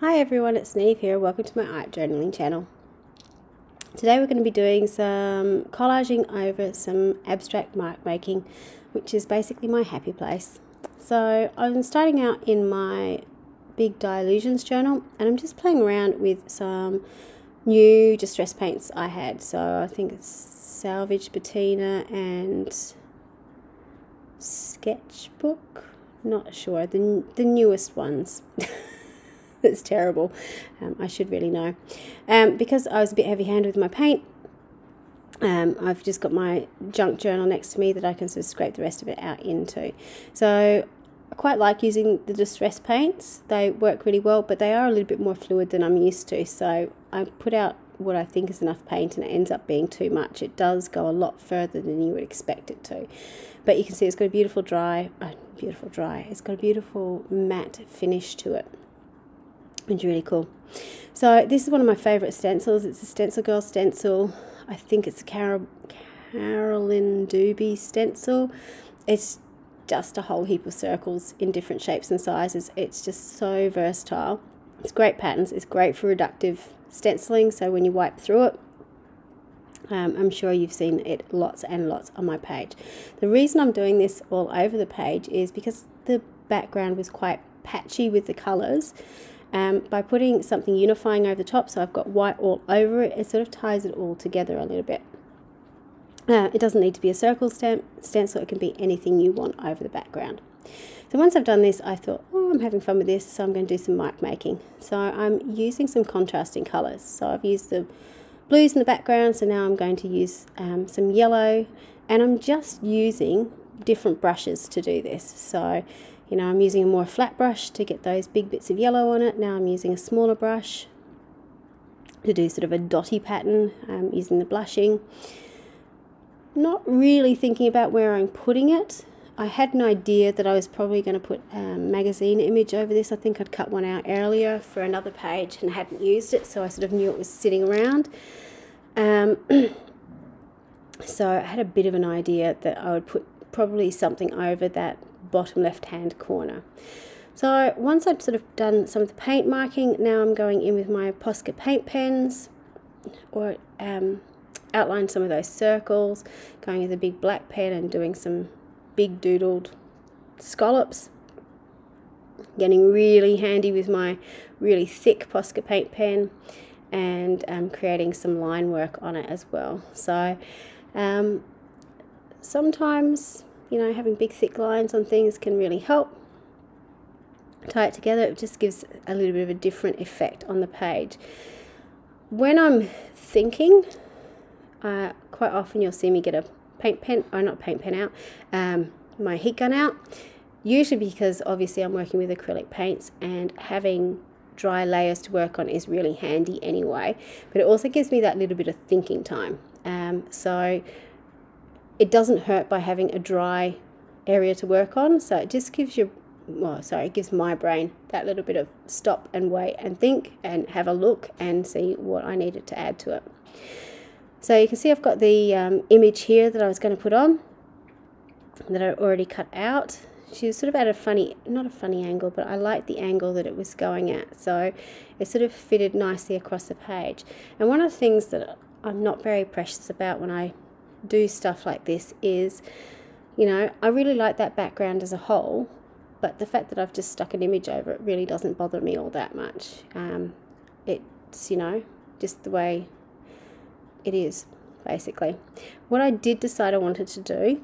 Hi everyone, it's Niamh here. Welcome to my art journaling channel. Today we're going to be doing some collaging over some abstract mark making, which is basically my happy place. So I'm starting out in my big Dylusions journal and I'm just playing around with some new distress paints I had. So I think it's Salvage Patina and Sketchbook. Not sure, the, the newest ones. it's terrible. Um, I should really know. Um, because I was a bit heavy handed with my paint, um, I've just got my junk journal next to me that I can sort of scrape the rest of it out into. So I quite like using the distress paints. They work really well, but they are a little bit more fluid than I'm used to. So I put out what I think is enough paint and it ends up being too much. It does go a lot further than you would expect it to. But you can see it's got a beautiful dry, uh, beautiful dry. It's got a beautiful matte finish to it. It's really cool. So this is one of my favourite stencils. It's a Stencil Girl stencil. I think it's a Carol, Carolyn Dube stencil. It's just a whole heap of circles in different shapes and sizes. It's just so versatile. It's great patterns. It's great for reductive stenciling. So when you wipe through it, um, I'm sure you've seen it lots and lots on my page. The reason I'm doing this all over the page is because the background was quite patchy with the colours um, by putting something unifying over the top, so I've got white all over it, it sort of ties it all together a little bit. Uh, it doesn't need to be a circle stamp, stencil, it can be anything you want over the background. So once I've done this, I thought, oh, I'm having fun with this, so I'm going to do some mark making. So I'm using some contrasting colours. So I've used the blues in the background, so now I'm going to use um, some yellow, and I'm just using different brushes to do this. So you know, I'm using a more flat brush to get those big bits of yellow on it. Now I'm using a smaller brush to do sort of a dotty pattern um, using the blushing. Not really thinking about where I'm putting it. I had an idea that I was probably going to put a magazine image over this. I think I'd cut one out earlier for another page and hadn't used it, so I sort of knew it was sitting around. Um, so I had a bit of an idea that I would put probably something over that bottom left hand corner. So once I've sort of done some of the paint marking, now I'm going in with my Posca paint pens or um, outline some of those circles, going with a big black pen and doing some big doodled scallops. Getting really handy with my really thick Posca paint pen and um, creating some line work on it as well. So um, sometimes you know, having big thick lines on things can really help. Tie it together, it just gives a little bit of a different effect on the page. When I'm thinking, uh, quite often you'll see me get a paint pen, or not paint pen out, um, my heat gun out. Usually because obviously I'm working with acrylic paints and having dry layers to work on is really handy anyway. But it also gives me that little bit of thinking time. Um, so it doesn't hurt by having a dry area to work on. So it just gives you, well, sorry, it gives my brain that little bit of stop and wait and think and have a look and see what I needed to add to it. So you can see I've got the um, image here that I was going to put on that I already cut out. She was sort of at a funny, not a funny angle, but I liked the angle that it was going at. So it sort of fitted nicely across the page. And one of the things that I'm not very precious about when I do stuff like this is, you know, I really like that background as a whole, but the fact that I've just stuck an image over it really doesn't bother me all that much. Um, it's, you know, just the way it is, basically. What I did decide I wanted to do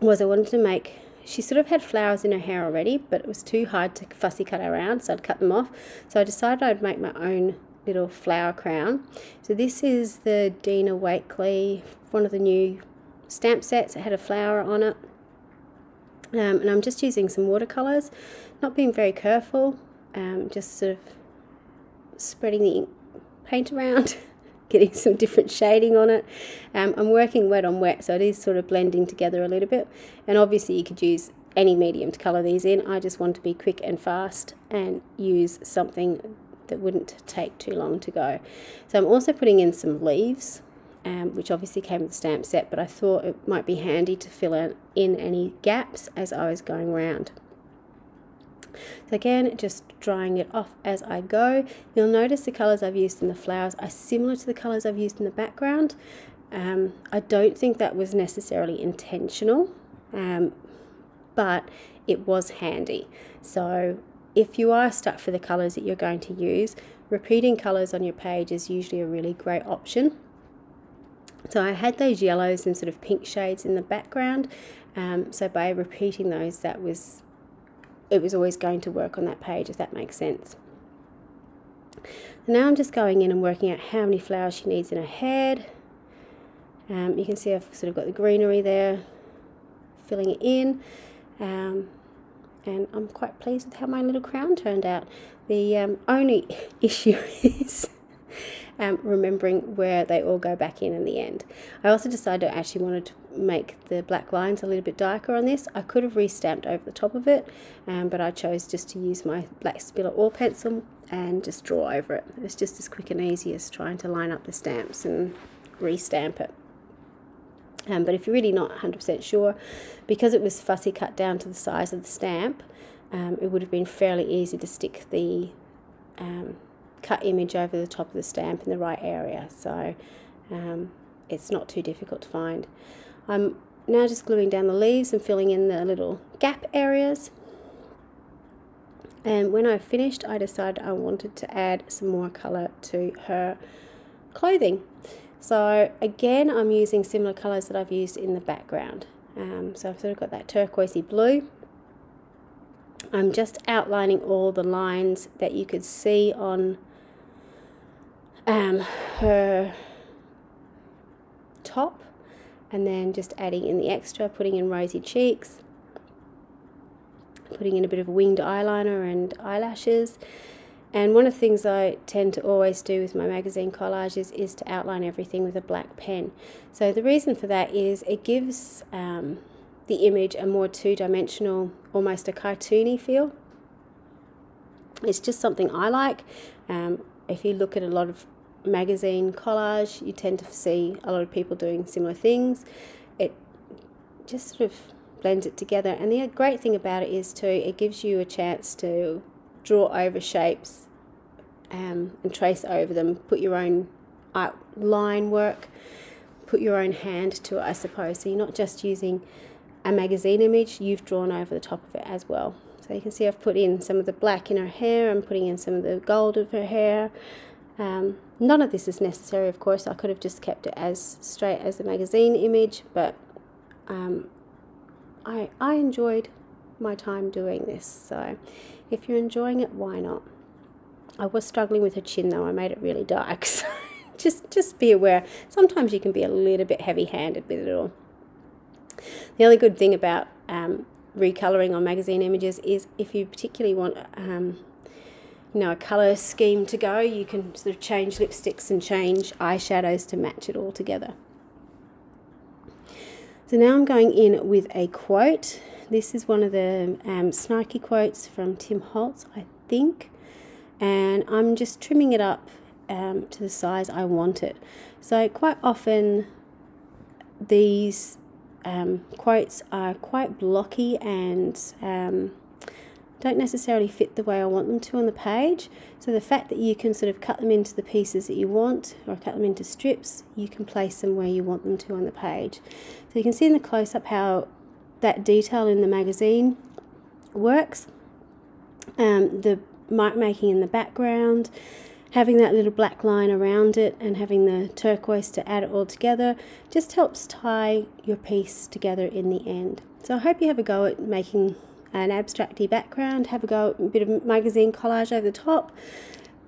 was I wanted to make she sort of had flowers in her hair already, but it was too hard to fussy cut around, so I'd cut them off. So I decided I'd make my own little flower crown. So this is the Dina Wakley, one of the new stamp sets. It had a flower on it. Um, and I'm just using some watercolours, not being very careful, um, just sort of spreading the paint around, getting some different shading on it. Um, I'm working wet on wet, so it is sort of blending together a little bit. And obviously you could use any medium to colour these in. I just want to be quick and fast and use something that wouldn't take too long to go. So I'm also putting in some leaves, um, which obviously came with the stamp set, but I thought it might be handy to fill in any gaps as I was going around. So again, just drying it off as I go. You'll notice the colours I've used in the flowers are similar to the colours I've used in the background. Um, I don't think that was necessarily intentional, um, but it was handy. So if you are stuck for the colours that you're going to use, repeating colours on your page is usually a really great option. So I had those yellows and sort of pink shades in the background. Um, so by repeating those, that was it was always going to work on that page, if that makes sense. Now I'm just going in and working out how many flowers she needs in her head. Um, you can see I've sort of got the greenery there, filling it in. Um, and I'm quite pleased with how my little crown turned out. The um, only issue is um, remembering where they all go back in in the end. I also decided I actually wanted to make the black lines a little bit darker on this. I could have restamped over the top of it, um, but I chose just to use my black Stabilo All pencil and just draw over it. It's just as quick and easy as trying to line up the stamps and restamp it. Um, but if you're really not 100% sure, because it was fussy cut down to the size of the stamp, um, it would have been fairly easy to stick the um, cut image over the top of the stamp in the right area. So um, it's not too difficult to find. I'm now just gluing down the leaves and filling in the little gap areas. And when I finished, I decided I wanted to add some more colour to her clothing. So again, I'm using similar colours that I've used in the background. Um, so I've sort of got that turquoisey blue. I'm just outlining all the lines that you could see on um, her top and then just adding in the extra, putting in rosy cheeks, putting in a bit of winged eyeliner and eyelashes and one of the things I tend to always do with my magazine collages is to outline everything with a black pen. So the reason for that is it gives um, the image a more two-dimensional, almost a cartoony feel. It's just something I like. Um, if you look at a lot of magazine collage, you tend to see a lot of people doing similar things. It just sort of blends it together. And the great thing about it is too, it gives you a chance to draw over shapes um, and trace over them, put your own line work, put your own hand to it, I suppose. So you're not just using a magazine image, you've drawn over the top of it as well. So you can see I've put in some of the black in her hair, I'm putting in some of the gold of her hair. Um, none of this is necessary, of course. I could have just kept it as straight as the magazine image, but um, I, I enjoyed my time doing this. So if you're enjoying it, why not? I was struggling with her chin though. I made it really dark. So just, just be aware. Sometimes you can be a little bit heavy-handed with it all. The other good thing about um, recoloring on magazine images is if you particularly want um, you know, a colour scheme to go, you can sort of change lipsticks and change eyeshadows to match it all together. So now I'm going in with a quote. This is one of the um, snarky quotes from Tim Holtz, I think and I'm just trimming it up um, to the size I want it. So quite often these um, quotes are quite blocky and um, don't necessarily fit the way I want them to on the page. So the fact that you can sort of cut them into the pieces that you want or cut them into strips, you can place them where you want them to on the page. So you can see in the close-up how that detail in the magazine works. Um, the mark making in the background, having that little black line around it and having the turquoise to add it all together just helps tie your piece together in the end. So I hope you have a go at making an abstracty background, have a go a bit of magazine collage over the top.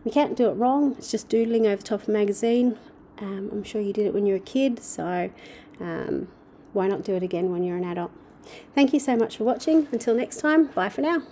You can't do it wrong, it's just doodling over top of magazine. Um, I'm sure you did it when you were a kid, so um, why not do it again when you're an adult? Thank you so much for watching. Until next time, bye for now.